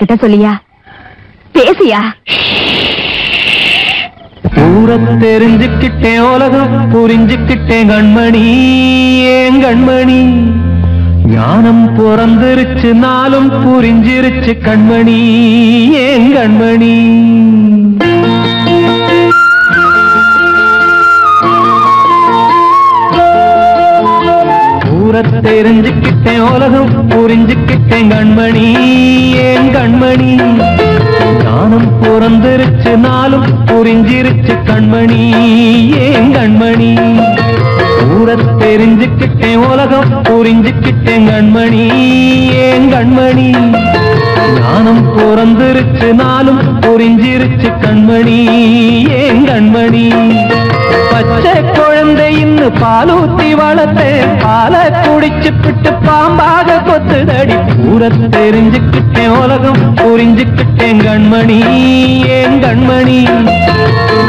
கிட்ட சொல்லியா? பேசியா? ஊரை தெரிஞ்சுக்கிட்டேன் உலகம் புரிஞ்சுக்கிட்டேன் கண்மணி ஏன் கண்மணி? ஞானம் பிறந்திருச்சு நாளும் புரிஞ்சிருச்சு கண்மணி ஏன் கண்மணி? ஊரை தெரிஞ்சுக்கிட்டேன் உலகம் புரிஞ்சுக்கிட்டேன் விட்டேன் கண்மணி ஏன் கண்மணி? ஞானம் பிறந்திருச்சு நாளும் புரிஞ்சிருச்சு கண்மணி ஏன் கண்மணி? ஊர தெரிஞ்சுக்கிட்டேன் உலகம் புரிஞ்சுக்கிட்டேன் கண்மணி ஏன் கண்மணி? ஞானம் பிறந்திருச்சு நாளும் புரிஞ்சிருச்சு கண்மணி ஏன் கண்மணி? பச்சை குழந்தை இன்னும் பாலூத்தி வளர்த்து பால குடிச்சு பிட்டு பாம்பாக கொத்துதடி. ஊர தெரிஞ்சுக்கிட்டேன் உலகம் புரிஞ்சுக்கிட்டேன் கண்மணி ஏன் கண்மணி?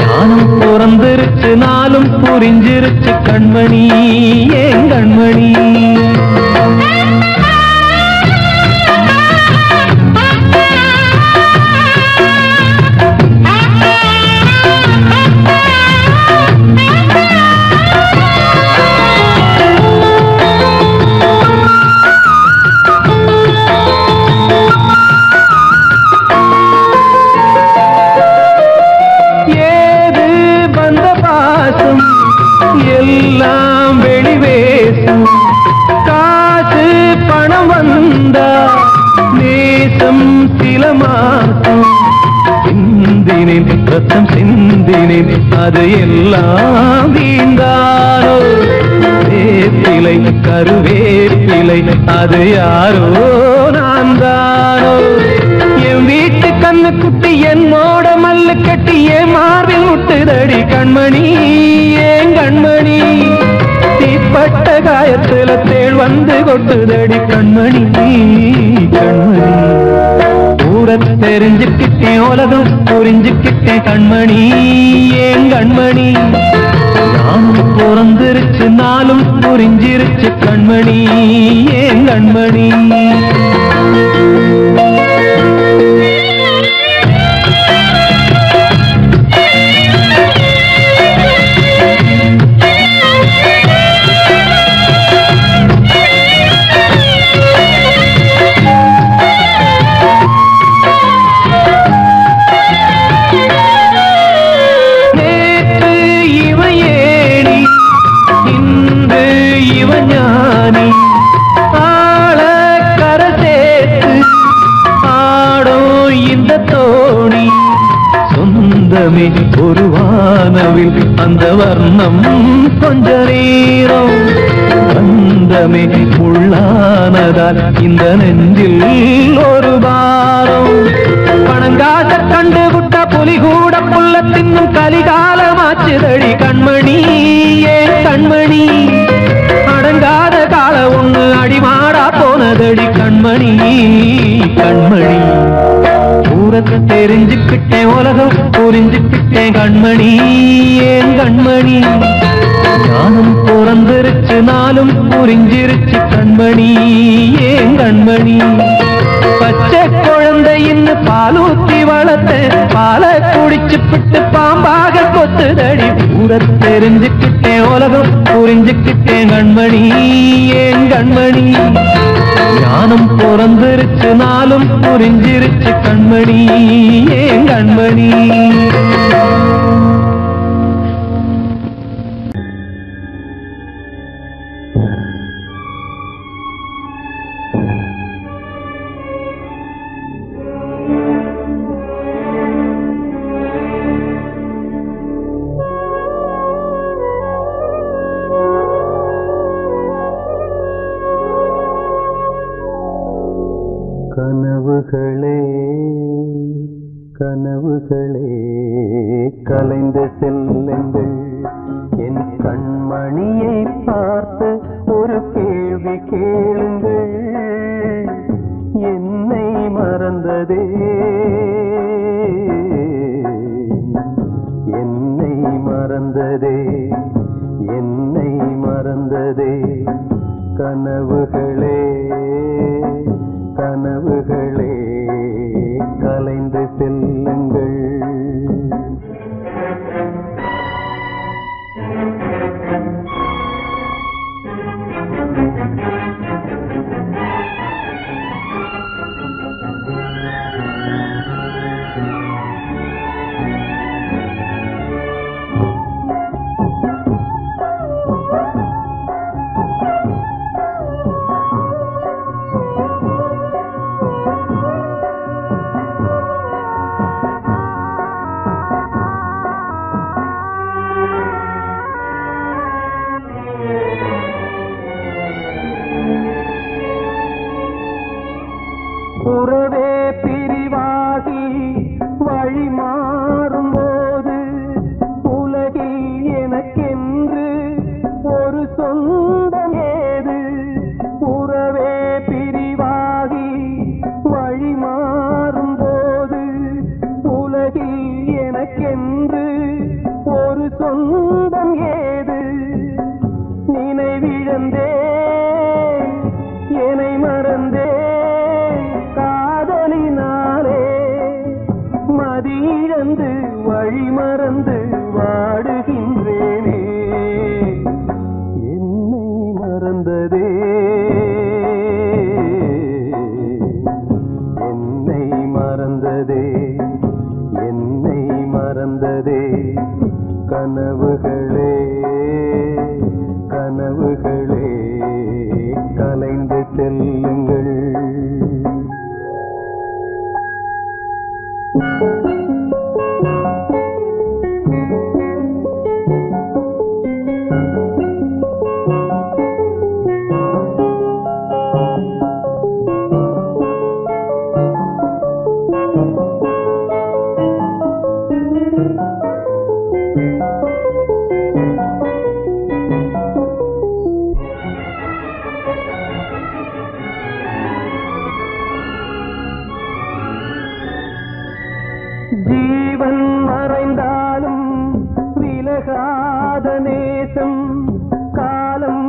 நானும் பிறந்திருச்சு நாளும் புரிஞ்சிருச்சு கண்மணி ஏன் கண்மணி? யாரோ நான் தானோ? என் வீட்டு கண்ணு குட்டி என் மோட மல்லு கட்டி என் மார்பில் முட்டுதடி கண்மணி ஏன் கண்மணி? தீப்பட்ட காயத்துல தேள் வந்து கொட்டுதடி கண்மணி கண்மணி. கூட தெரிஞ்சுக்கிட்டேன் உலகம் புரிஞ்சுக்கிட்டேன் கண்மணி ஏன் கண்மணி? நானும் பிறந்திருச்சு நாளும் புரிஞ்சிருச்சு கண்மணி ஏன் கண்மணி? வர்ணம் கொஞ்ச நேரம். பந்தமே உள்ளானதால் இந்த நெஞ்சில் ஒரு பாரம். பணங்காக கண்டு விட்ட புலி கூட புள்ள தின்னும் கலிகாலமாச்சுதடி கண்மணி ஏன் கண்மணி. அடங்காத கால ஒண்ணு அடிமாடா போனதடி கண்மணி கண்மணி. ஊரத்தை தெரிஞ்சுக்கிட்டேன் உலகம் புரிஞ்சுக்கிட்டேன் கண்மணி ஏன் கண்மணி? ஞானம் பிறந்திருச்சு நாளும் புரிஞ்சிருச்சு கண்மணி ஏன் கண்மணி? பச்சை குழந்தை இன்னும் பாலூத்தி வளர்த்த பாலை குடிச்சு பிட்டு பாம்பாக கொத்துதடி. ஊர தெரிஞ்சுக்கிட்டேன் உலகம் புரிஞ்சுக்கிட்டேன் கண்மணி ஏன் கண்மணி? ஞானம் பிறந்திருச்சு நாளும் புரிஞ்சிருச்சு கண்மணி ஏன் கண்மணி? கனவுகளே கனவுகளே கலைந்து செல்லுங்கள். என் கண்மணியை பார்த்து ஒரு கேள்வி கேளுங்கள். என்னை மறந்ததே. என்னை மறந்ததே என்னை மறந்ததே. கனவுகளே கனவுகளே ಕೊಡುಗೆ சொந்தம் விலகாத நேசம் காலம்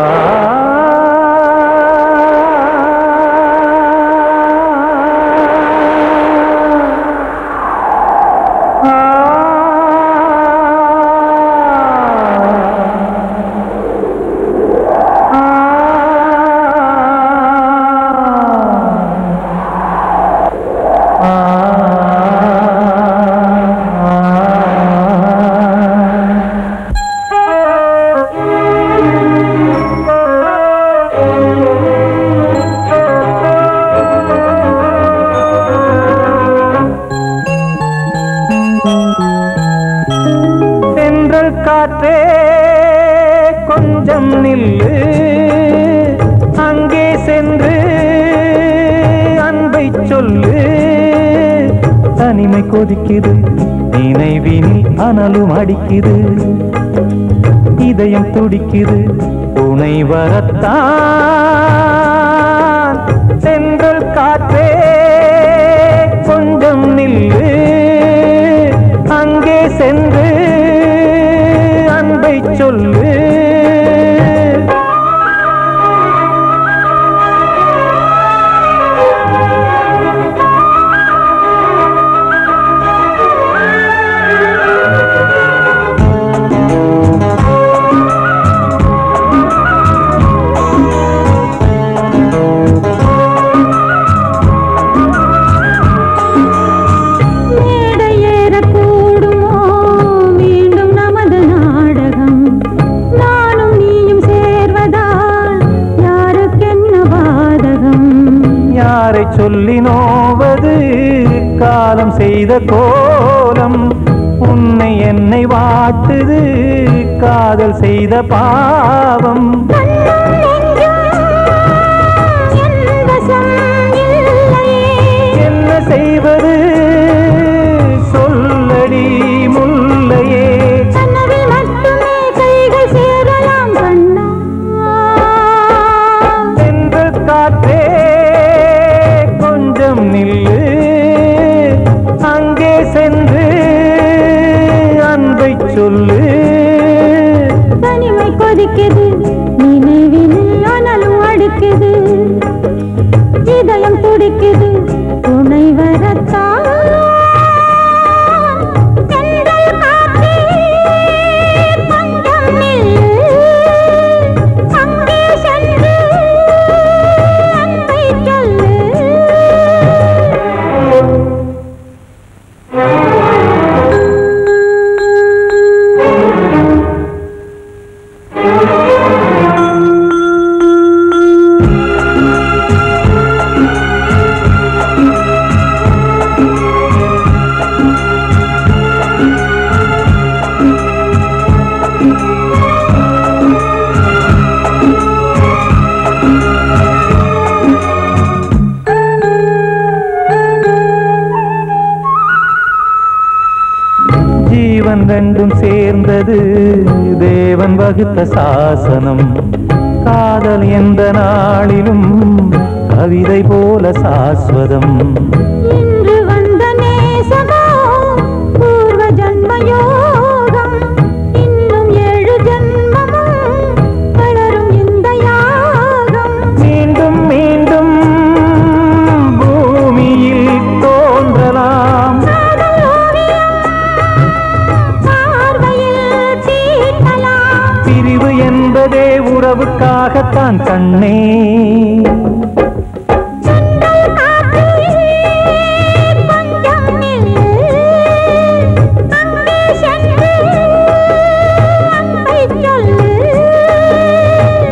آه துடிக்குது இதயம் துடிக்குது. செய்த கோலம் உன்னை என்னை வாட்டுது. காதல் செய்த பாவம் வகுத்த சாசனம். காதல் எந்த நாளிலும் கவிதை போல சாஸ்வதம். அன்பை சொல்லு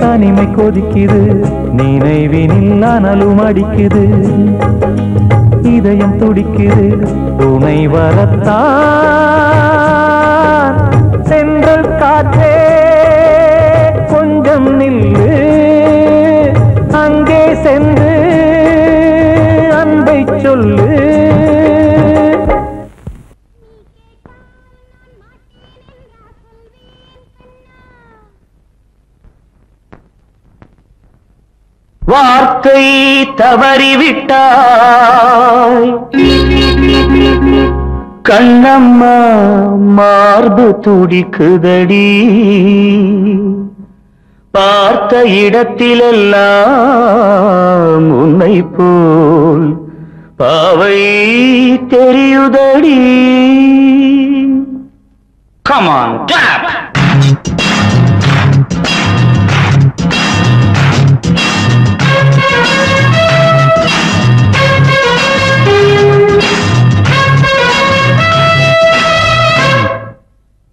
தனிமை கொதிக்குது நினைவினில் அனலும் அடிக்குது இதயம் துடிக்குது துணை வரத்தான் சென்றல் காற்றே கொஞ்சம் நில்லு சென்று அன்பை சொல்லு. வார்த்தை தவறிவிட்டாய். கண்ணம்மா மார்பு துடிக்குதடி. பார்த்த இடத்திலெல்லாம் உன்னை போல் பாவை தெரியுதடி. கமான்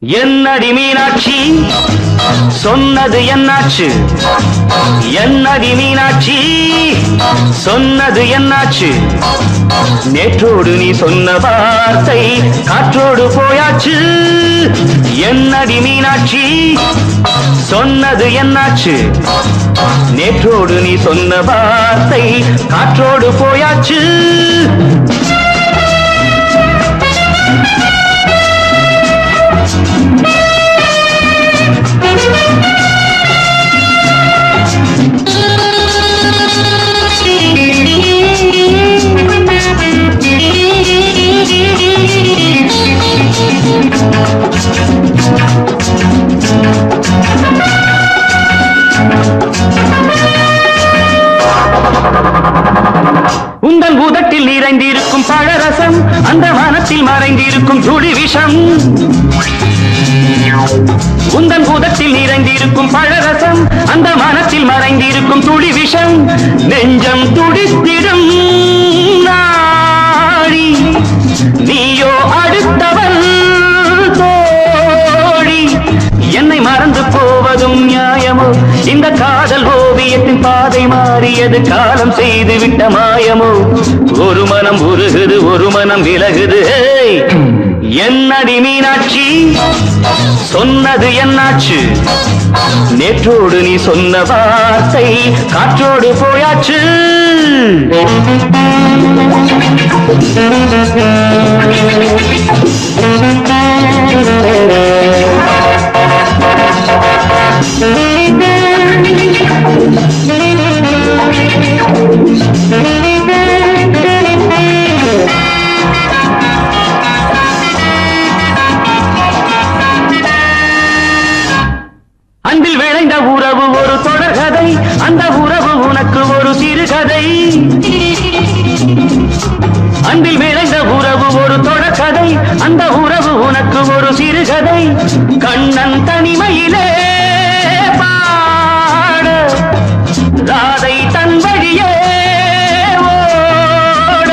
என்னடி மீனாட்சி? சொன்னது என்னாச்சு? என்னடி மீனாட்சி சொன்னது என்னாச்சு? நேற்றோடு நீ சொன்ன வார்த்தை காற்றோடு போயாச்சு. என்னடி மீனாட்சி சொன்னது என்னாச்சு? நேற்றோடு நீ சொன்ன வார்த்தை காற்றோடு போயாச்சு. நிறைந்திருக்கும் பழரசம் அந்த மனத்தில் மறைந்திருக்கும் துளி விஷம் நெஞ்சம் துடித்திடும் நாடி. நீயோ அடுத்தவன் தோழி. என்னை மறந்து போவதும் நியாயமோ? இந்த காதல் ஓவியத்தின் பாதை மாறியது காலம் செய்து விட்ட மாயமோ? ஒரு மனம் உருகுது ஒரு மனம் விலகுது ஏய்! என்னடி மீனாட்சி? சொன்னது என்னாச்சு? நேற்றோடு நீ சொன்ன வார்த்தை காற்றோடு போயாச்சு. அந்த உறவு உனக்கு ஒரு சிறுகதை. அன்பில் விளைந்த உறவு ஒரு தொடக்கதை அந்த உறவு உனக்கு ஒரு சிறுகதை. கண்ணன் தனிமையிலே பாட. ராதை தன் வழியே ஓட.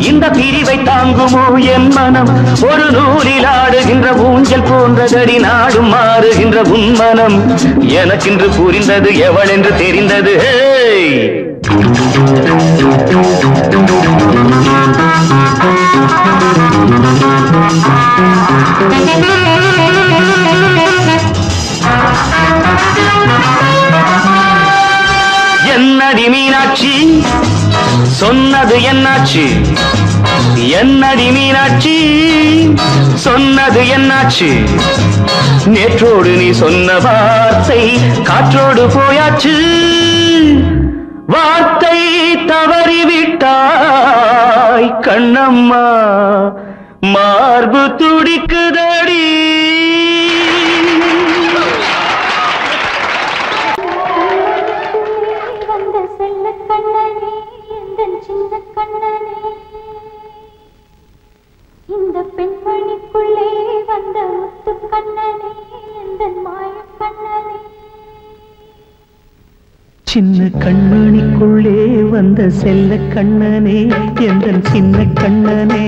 இந்த பிரிவை போகுமோ என் மனம். ஒரு நூலில் ஆடுகின்ற ஊஞ்சல் போன்றதடி நாடும் மாறுகின்ற உன் மனம். எனக்கென்று புரிந்தது எவள் என்று தெரிந்தது என்னடி மீனாட்சி? சொன்னது என்னாச்சு? என்னடி மீனாட்சி? சொன்னது என்னாச்சு? நேற்றோடு நீ சொன்ன வார்த்தை காற்றோடு போயாச்சு. வார்த்தை தவறிவிட்டாய் கண்ணம்மா. மார்பு துடிக்குது சின்ன கண்மணிக்குள்ளே வந்த செல்ல கண்ணனே எந்த சின்ன கண்ணனே?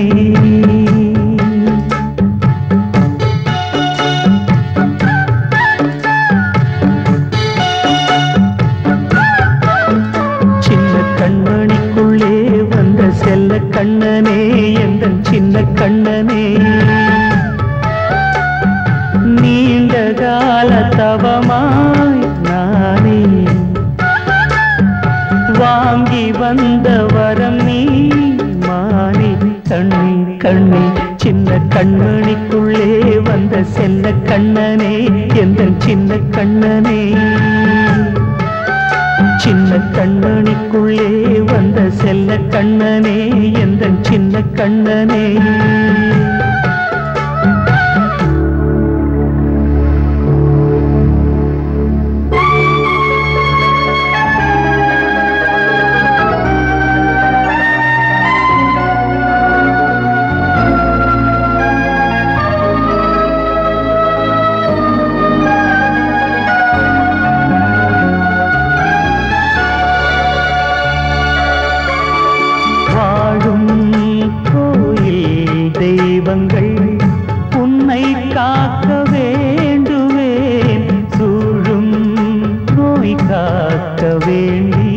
காக்க வேண்டி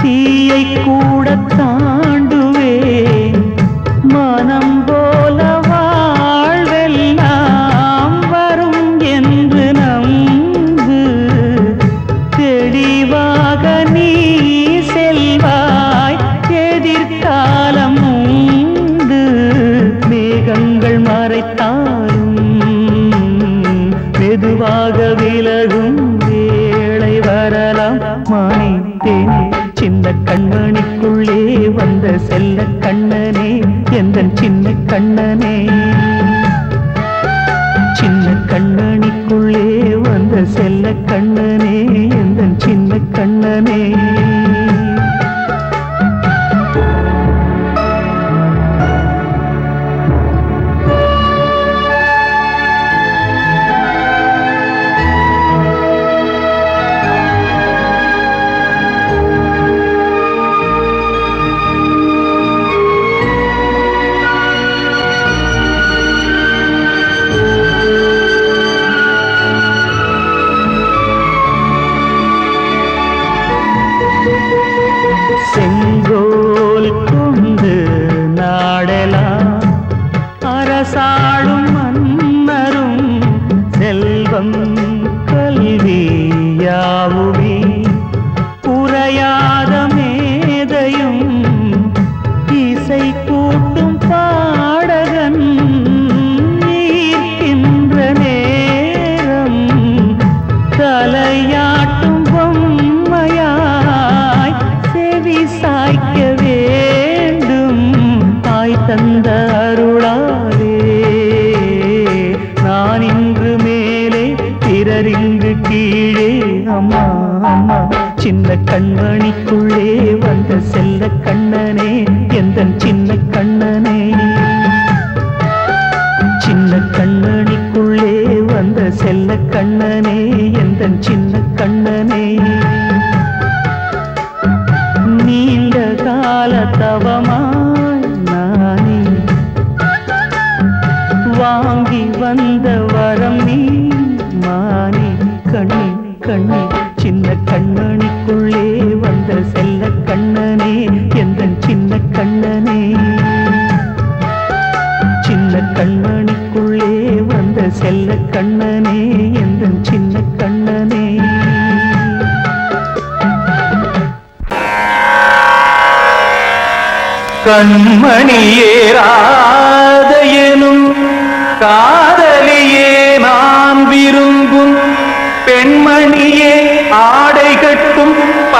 தீயை கூடத்தான்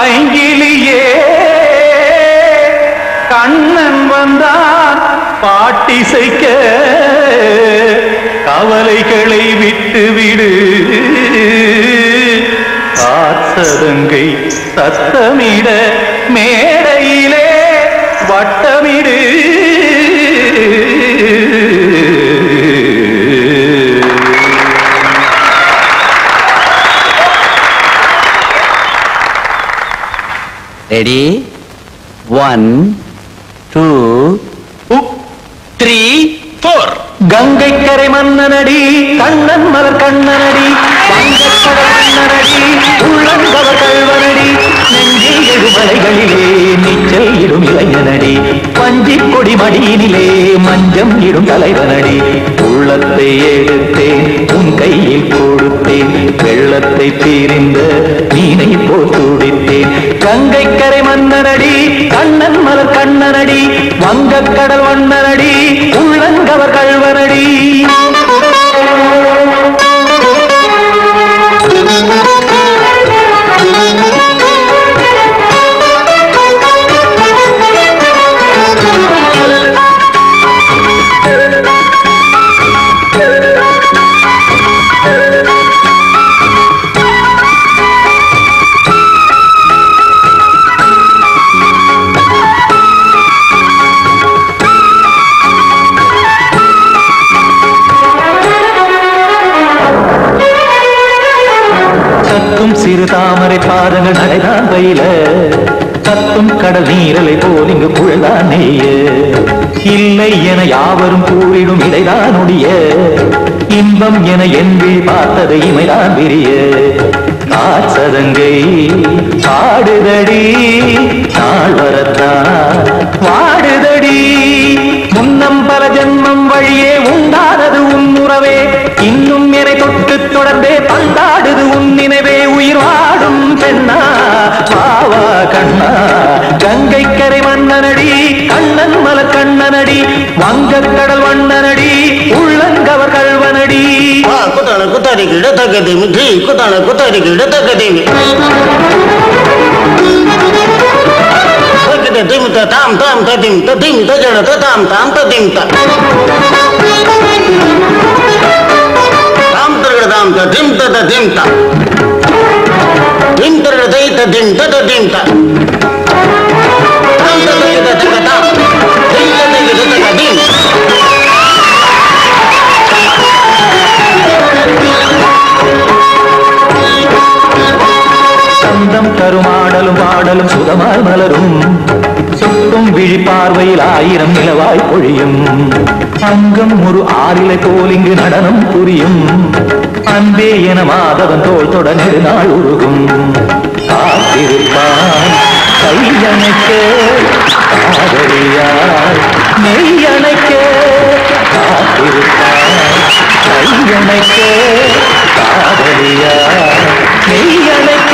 பைங்கிலியே கண்ணன் வந்தான் பாட்டிசைக்க. கவலைகளை விட்டுவிடு காத்ததங்கை சத்தமிட மேடையிலே வட்டமிடு. Ready one two three four Gangai கரை மன்னனடி கண்ணன் மலர் கண்ணனடி மன்னனடி உள்ளங்கவ கல்வனடி நெஞ்சில் எழுமலைகளிலே நீச்சல் இடும் இளைஞனடி பஞ்சி கொடி மடியினிலே மஞ்சம் இடும் தலைவனடி. உள்ளத்தை எடுத்தேன் உன் கையில் கொடுத்தேன் வெள்ளத்தை தீரிந்த கரையில சத்தும் கடல் நீரலை போல் இங்கு குழல்தான் இல்லை என யாவரும் கூறிடும் இடைதான் உடைய இன்பம் என என்பி பார்த்ததை இமைதான் விரிய. காசதங்கை பாடுதடி நாள் வரத்தான் வாடுதடி. கண்ணா. கங்கை கரை மன்னனடி கண்ணன் மல கண்ணனடி வங்கக்கடல் வண்ணனடி உள்ளங்கவர் கல்வனடி. குத்தான குத்தாரிக்கு இடத்தக்க தேவி ஜி குத்தான குத்தாரிக்கு இடத்தக்க தேவி திமித்த தாம் தாம் திமித்த திமித்த ஜனத தாம் தாம் திமித்த தாம் திருகிட தாம் திமித்த திமித்த தின்றுதைத்த தின்றது தின்த சொந்தம் தருமாடலும் பாடலும் சுகமாய் மலரும். சுட்டும் விழி பார்வையில் ஆயிரம் நிலவாய் பொழியும். தங்கம் ஒரு ஆறிலை போல் இங்கு நடனம் புரியும். அன்பே என மாதவன் தோல் தொட நெடுநாள் உருகும். காத்திருப்பான் கை காதலியார் மெய்யணைக்க. கையணைக்க காதலியார் மெய்யணைக்க.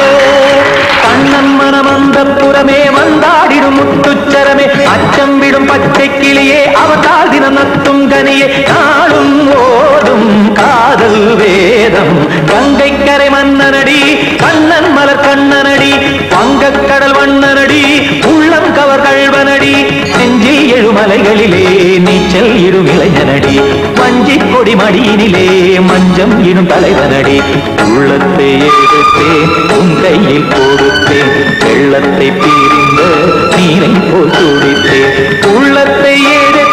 கண்ணன் மனம் அந்த முத்தமே வந்தாடிடும் முத்துச்சரமே அச்சம் விடும் பச்சை கிளியே அவதால் தினம் நத்தும் கனியே நாளும் ஓடும் காதல் வேதம் கங்கை கரை மன்னனடி கண்ணன் மலர் கண்ணனடி பங்கக்கடல் வண்ணனடி உள்ளம் கவர்கள் நெஞ்சில் எழுமலைகளிலே நீச்சல் இடும் இளைஞனடி. வஞ்சி கொடி மடியினிலே மஞ்சம் இடும் தலைவனடி. உள்ளத்தை எடுத்தேன் உன் கையில் கொடுத்தேன். வெள்ளத்தை பிரிந்த நீரை போல் துடித்தேன். உள்ளத்தை எடுத்து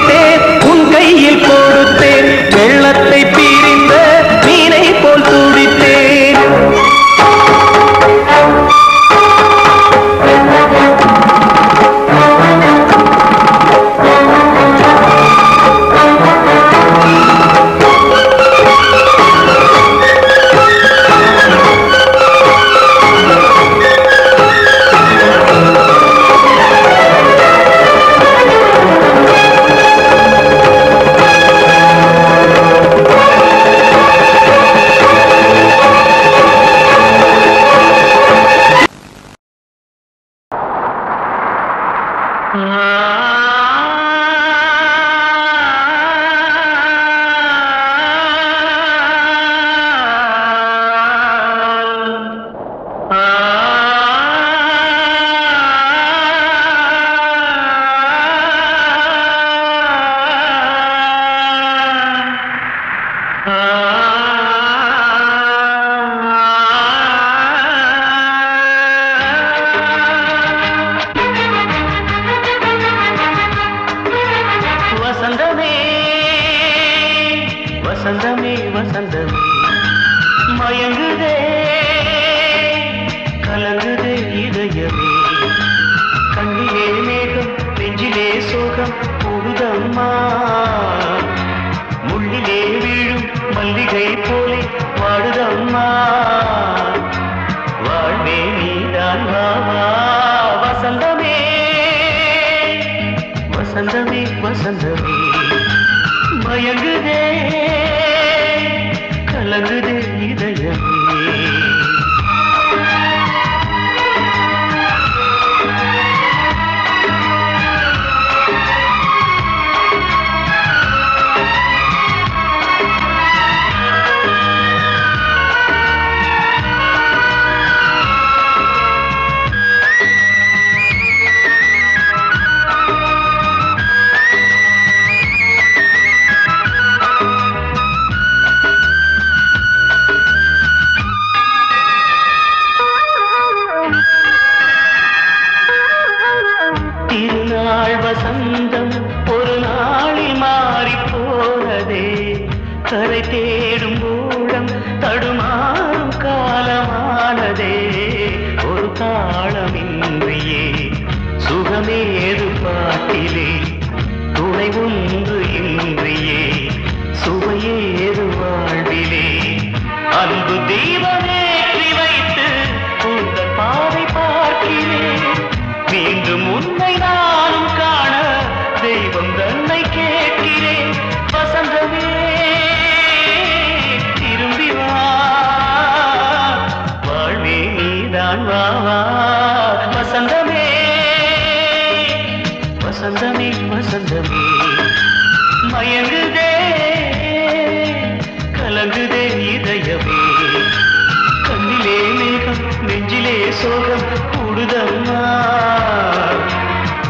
சோகம் கூடுதம்மா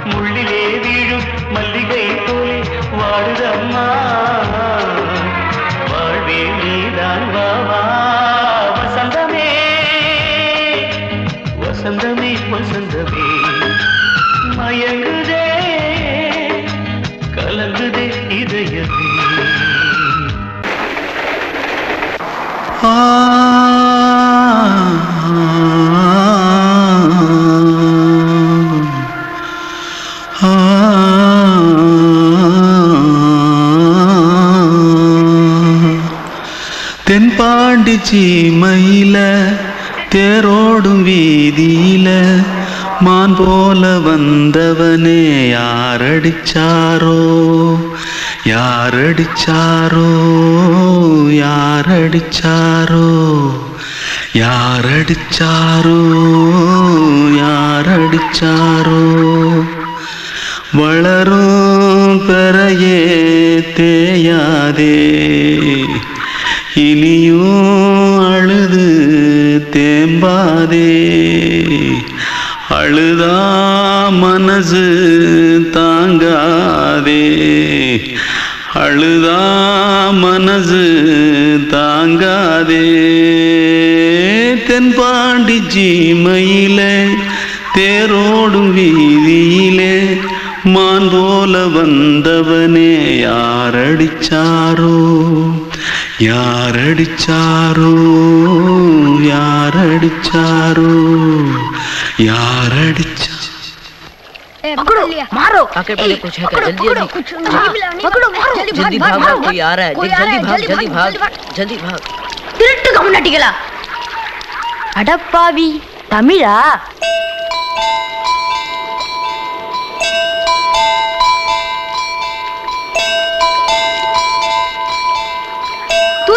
முள்ளிலே வீழும் மல்லிகை போலே வாடுதம்மா? வாழ்வே நீதான் வாவா வசந்தமே. வசந்தமே வசந்தமே. மயங்குதே கலங்குதே இதயமே. ஆ சீமையில தேரோடும் வீதியில மான் போல வந்தவனே யாரடிச்சாரோ? யாரடிச்சாரோ? யாரடிச்சாரோ? யாரடிச்சாரோ? யாரடிச்சாரோ? வளரும் பெறையே தேயாதே இனியும் தேம்பாதே அழுதா மனசு தாங்காதே. அழுதா மனசு தாங்காதே. தென்பாண்டி ஜீமையிலே தேரோடும் வீதியிலே மான் போல வந்தவனே யாரடிச்சாரோ? யாரடிச்சாரோ யாரடிச்சாரோ யாரடிச்சா पकड़ो मारो आके पहले कुछ है क्या जल्दी जल्दी पकड़ो मारो जल्दी भाग भाग कोई आ रहा है जल्दी भाग जल्दी भाग जल्दी भाग திருட்டு கம்முனாட்டிகளா அடப்பாவி தமிழா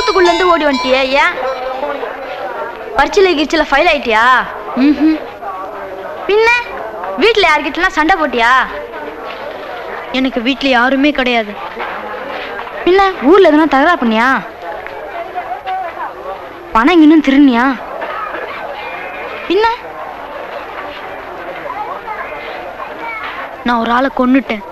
தூத்துக்குள்ள இருந்து ஓடி வந்துட்டியா ஏன் பரிச்சில கிரிச்சில ஃபைல் ஆயிட்டியா? ம் பின்ன? வீட்ல யார்கிட்டலாம் சண்டை போட்டியா? எனக்கு வீட்ல யாருமே கிடையாது. பின்ன ஊர்ல எதுனா தகரா பண்ணியா? பணம் இன்னும் திருநியா பின்ன? நான் ஒரு ஆளை கொன்னுட்டேன்.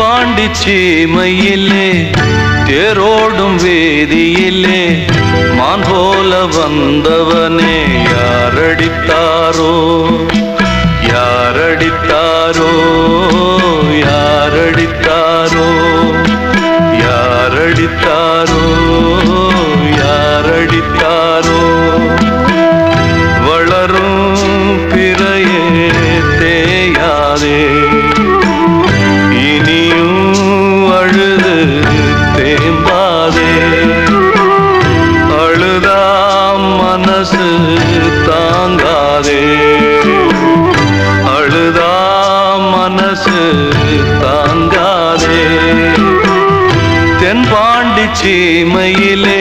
தென்பாண்டி தேரோடும் வேதியிலே மான் போல வந்தவனே யாரடித்தாரோ? சீமையிலே